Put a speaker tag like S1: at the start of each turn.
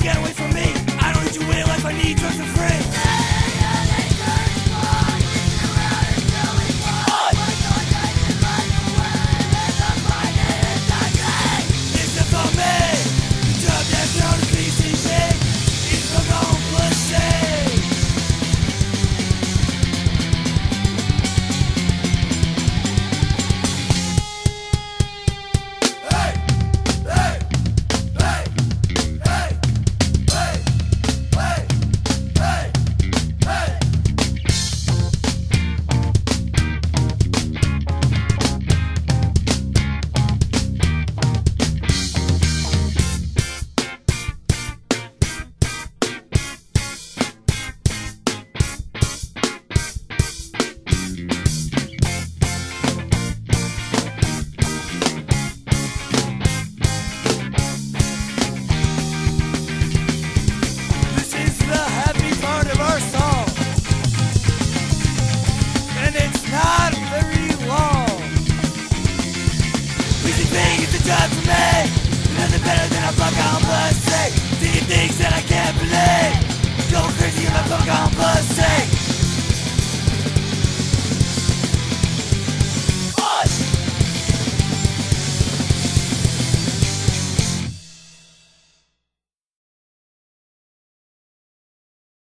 S1: get away from Easy thing is a job for me Nothing better than a fuck homeless